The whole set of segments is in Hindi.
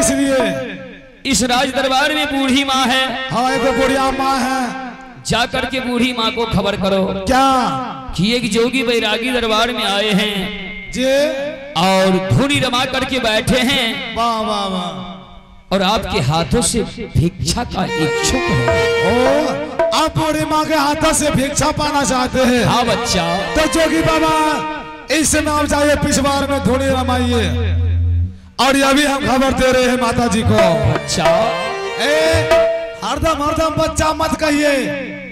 किस लिए इस राज दरबार में बूढ़ी माँ है। हाँ एक बुढ़िया माँ है। जा करके बूढ़ी माँ को खबर करो क्या? कि एक जोगी बैरागी दरबार में आए हैं। जे। और धुनी रमा करके बैठे हैं। वाह वाह वाह। और आपके हाथों से भिक्षा का इच्छुक है। ओ आप बूढ़ी माँ के हाथों से भिक्षा पाना चाहते हैं। हाँ बच्चा। तो जोगी बाबा इस नाम जाइए पिछवार में धोनी रमाइए। और ये भी हम खबर दे रहे हैं माता जी को ए हरदम हरदम बच्चा मत कहिए।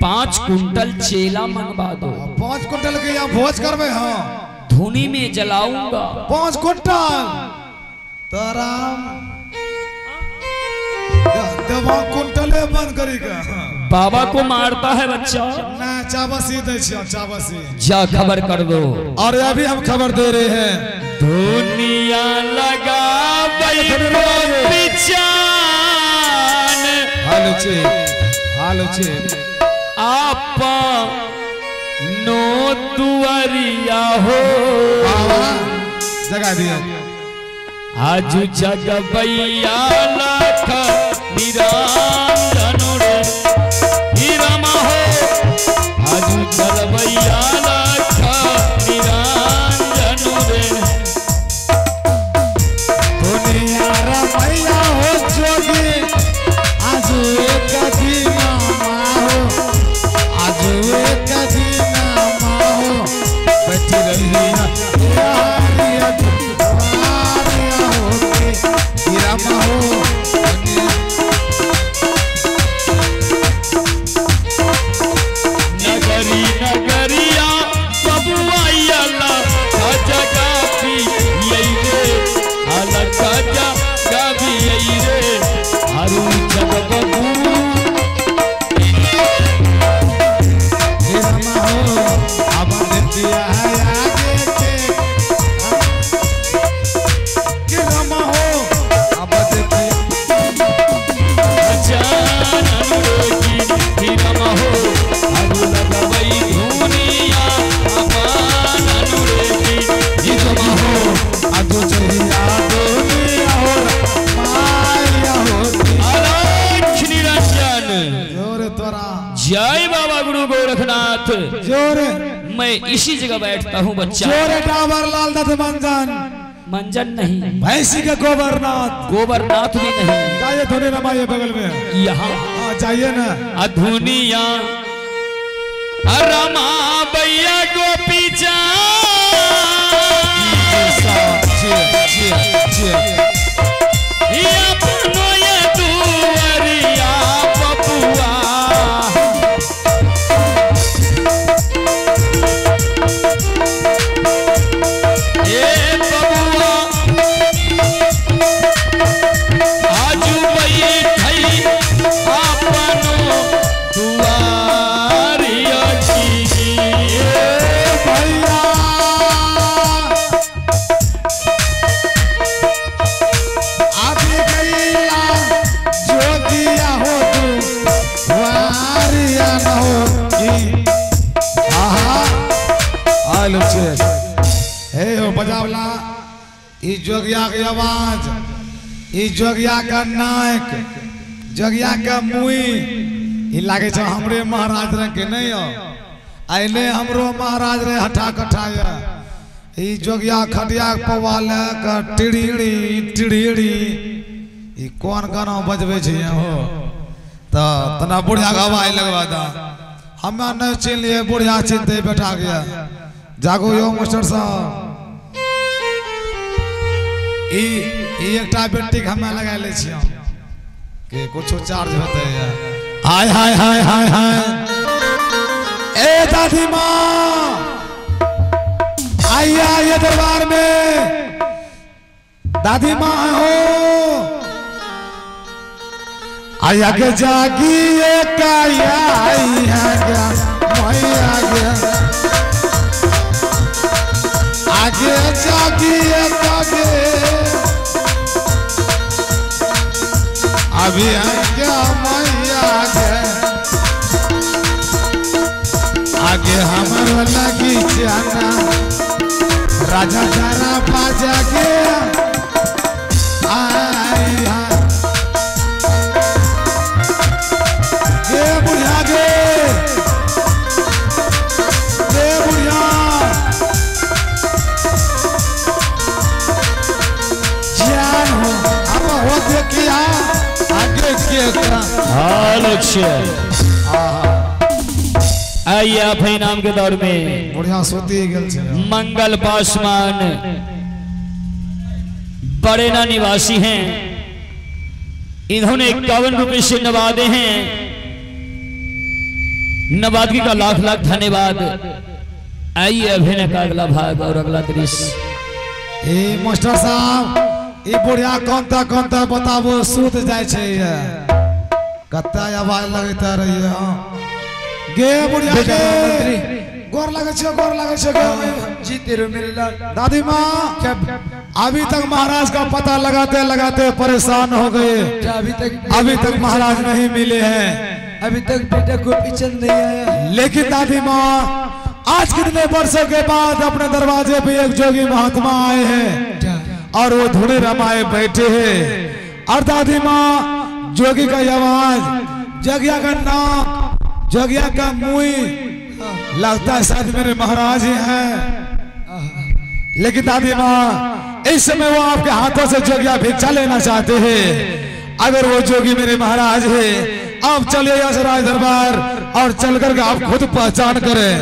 पाँच कुंटल चेला मंगवा दो। पाँच कुंटल के यहाँ भोज करवे हाँ। धुनी में जलाऊँगा। पाँच कुंटल। तो राम देवा कुंटले बंद करी का बाबा को मारता है बच्चा। ना चावसी दे चावसी जा खबर कर दो। और ये भी हम खबर दे रहे हैं। दुनिया लगा चे हालो चे आप नो दुआरिया हो जगा दिया आज जग जय बाबा गुरु गोरखनाथ। जोरे। मैं इसी जगह बैठता हूँ बच्चा। जोरे लाल दत्त मंजन। मंजन नहीं। भैंसी के गोबरनाथ गोबरनाथ भी नहीं। जाइए धोनी रमाइए बगल में। यहाँ। हाँ जाइए ना। अधुनिया। रमा भैया गोपी जा। जोगिया के आवाज़, ई जोगिया का नायक, जोगिया का मुई। ई लागे छ हमरे महाराज रंग के नहीं हो आइले हमरो महाराज रे हठा कठाया ई जोगिया खटिया पवाल का टिड़ीड़ी टिड़ीड़ी। ई कौन गाना बजबे छै हो? तो तना बुढ़िया आवाज़ लगवा दा। हमें नहीं चिन लिए बुढ़िया चिनते बैठा गया। जागो यो, मास्टर साहब। ई ई हमें लगा ले के कुछो चार्ज होते? है हाय हाय हाय हाय हाय। ए दादी माँ! आइए दरबार में। दादी माँ हो। आया के जागी एक आगे जागी एक अभी मैया आगे हमारो लगी जाना। राजा जाना बाजा गया आलक्ष्य आइए आप नाम के दौर में। बढ़िया सोती गेल मंगल पासवान। बड़ेना निवासी हैं। इन्होंने इक्यावन रुपए से नवादे हैं। नवादगी का लाख लाख धन्यवाद। आइए अभिनय का अगला भाग और अगला दृश्य। मास्टर साहब ई बुढ़िया कौनता कौनता बताबो सूत जाय छै। ये कत्ता आवाज़ लगता रही है गे बुढ़िया गे। गोर लगे छै गोर लगे छै गे। जी तेरे मेरे दादी माँ अभी तक महाराज का पता लगाते लगाते परेशान हो गए। अभी तक अभी तक महाराज नहीं मिले हैं। अभी तक बेटा को पीछन नहीं आया। लेकिन दादी माँ आज कितने वर्षों के बाद अपने दरवाजे पे एक जोगी महात्मा आए हैं। और वो धूड़े रमाए बैठे हैं। और दादी माँ जोगी का आवाज़, जगिया का नाक जगिया का मुँह लगता है शायद मेरे महाराज ही हैं। लेकिन दादी माँ, इस समय वो आपके हाथों से जोगिया भिक्षा लेना चाहते हैं। अगर वो जोगी मेरे महाराज है, आप चलिए राज दरबार और चल करके आप खुद पहचान करें।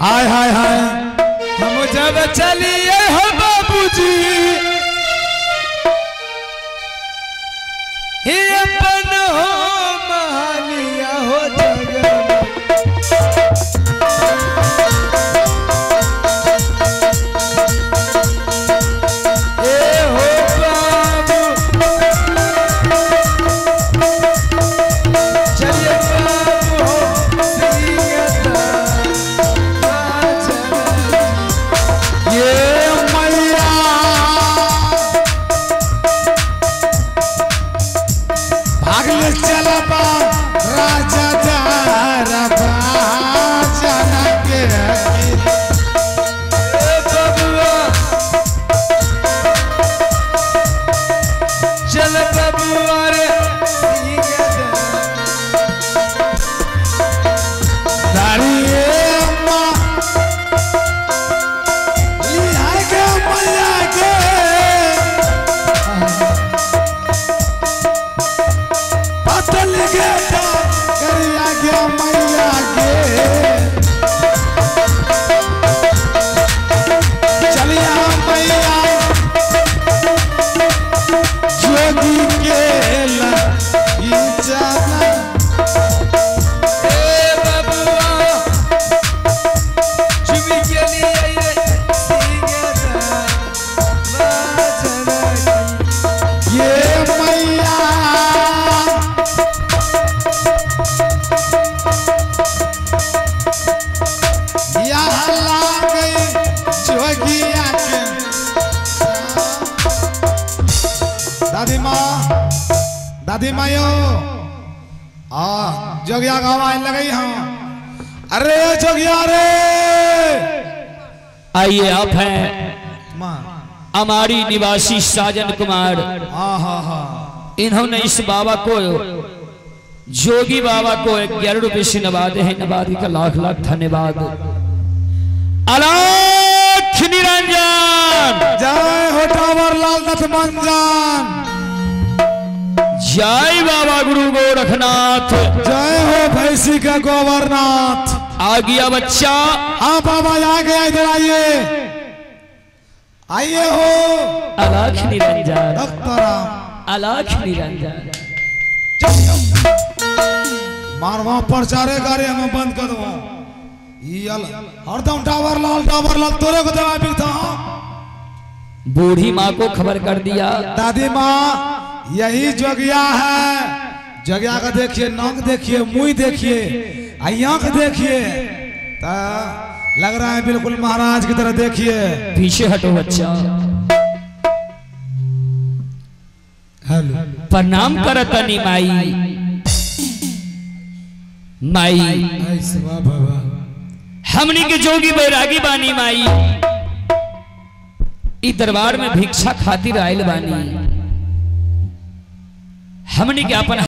हाय हाय हाय। हम जब चलिए हो बाबूजी। हो जगह दादी माँ दादी माँ यो आ जोगिया का आवाज़ लगई हाँ। अरे जोगिया रे। आइए आप हैं माँ। अमारी निवासी साजन कुमार। हाँ हाँ हाँ। इन्होंने इस बाबा को जोगी बाबा को एक ग्यारह रुपए से नवादे हैं नवादी का लाख लाख धन्यवाद। अलाख निरंजन। जय हो टावर लाल दत्त मंजन। जय बाबा गुरु गोरखनाथ। जय हो भैंसी का गोवरनाथ आ गया बच्चा। हाँ बाबा आ गया इधर आइए। आइए हो। अलाख निरंजन। अलाख निरंजन। मारवा प्रचारे गाड़ी हमें बंद कर दो हरदम टावर लाल टावर लाल तोरे को दवा बिकता बूढ़ी माँ को खबर कर दिया। दादी माँ यही जगिया है। जगिया का देखिए नाक देखिए मुँह देखिए। आँख देखिए। लग रहा है बिल्कुल महाराज की तरह देखिए। पीछे हटो बच्चा। हेलो। प्रणाम करतनी माई। माई। हमनी के जोगी बैरागी बानी माई। ई दरबार में भिक्षा खातिर आयल बानी। हमनी के अपन